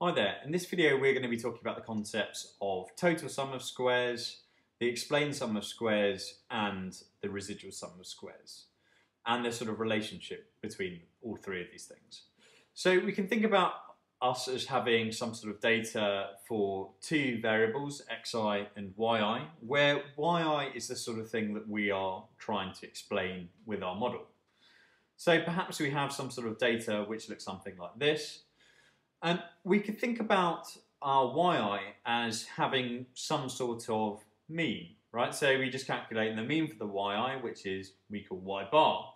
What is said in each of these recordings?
Hi there, in this video we're going to be talking about the concepts of total sum of squares, the explained sum of squares and the residual sum of squares and the sort of relationship between all three of these things. So we can think about us as having some sort of data for two variables, xi and yi, where yi is the sort of thing that we are trying to explain with our model. So perhaps we have some sort of data which looks something like this, and we could think about our yi as having some sort of mean, right? So we just calculate the mean for the yi, which is we call y bar.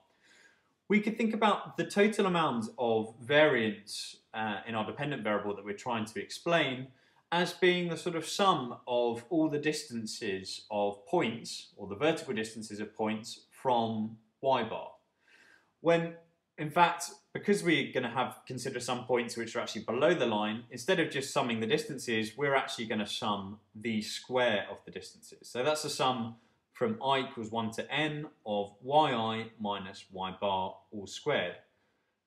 We could think about the total amount of variance uh, in our dependent variable that we're trying to explain as being the sort of sum of all the distances of points, or the vertical distances of points from y bar. When in fact, because we're going to have consider some points which are actually below the line, instead of just summing the distances, we're actually going to sum the square of the distances. So that's the sum from i equals 1 to n of yi minus y bar all squared.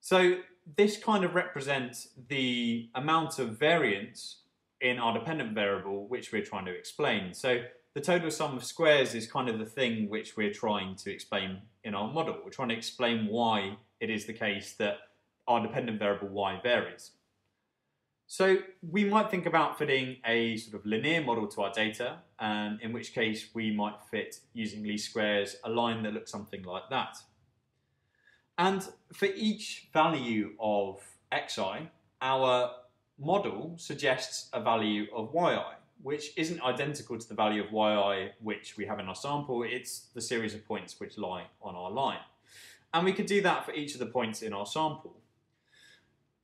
So this kind of represents the amount of variance in our dependent variable which we're trying to explain. So the total sum of squares is kind of the thing which we're trying to explain in our model. We're trying to explain why it is the case that our dependent variable y varies. So we might think about fitting a sort of linear model to our data, um, in which case we might fit using least squares a line that looks something like that. And for each value of xi, our model suggests a value of yi, which isn't identical to the value of yi which we have in our sample, it's the series of points which lie on our line. And we could do that for each of the points in our sample.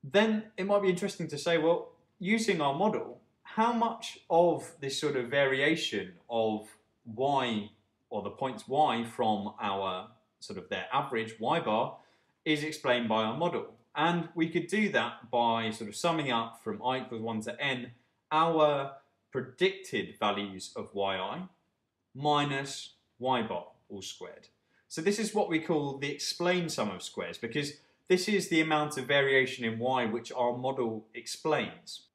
Then it might be interesting to say, well, using our model, how much of this sort of variation of y or the points y from our sort of their average y bar is explained by our model. And we could do that by sort of summing up from i equals 1 to n our predicted values of yi minus y bar all squared. So this is what we call the explained sum of squares because this is the amount of variation in y which our model explains.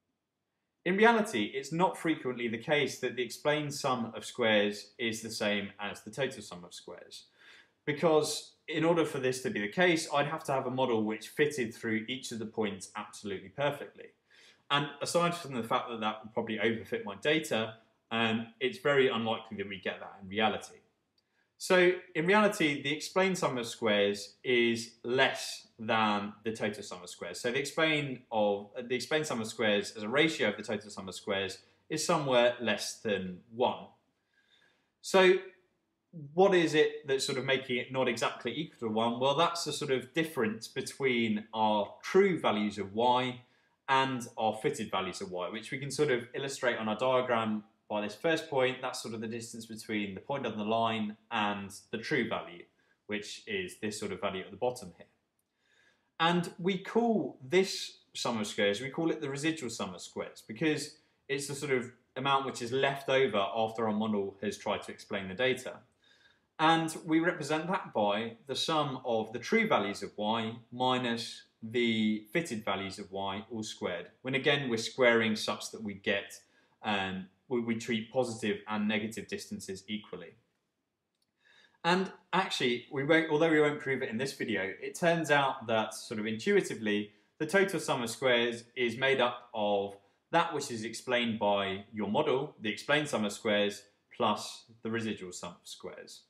In reality, it's not frequently the case that the explained sum of squares is the same as the total sum of squares. Because in order for this to be the case, I'd have to have a model which fitted through each of the points absolutely perfectly. And aside from the fact that that would probably overfit my data, um, it's very unlikely that we get that in reality. So in reality, the explained sum of squares is less than the total sum of squares. So the explain of the explained sum of squares as a ratio of the total sum of squares is somewhere less than one. So what is it that's sort of making it not exactly equal to one? Well, that's the sort of difference between our true values of y and our fitted values of y, which we can sort of illustrate on our diagram by this first point, that's sort of the distance between the point on the line and the true value, which is this sort of value at the bottom here. And we call this sum of squares, we call it the residual sum of squares because it's the sort of amount which is left over after our model has tried to explain the data. And we represent that by the sum of the true values of y minus the fitted values of y all squared. When again we're squaring such that we get um, we, we treat positive and negative distances equally. And actually, we won't, although we won't prove it in this video, it turns out that sort of intuitively, the total sum of squares is made up of that which is explained by your model, the explained sum of squares, plus the residual sum of squares.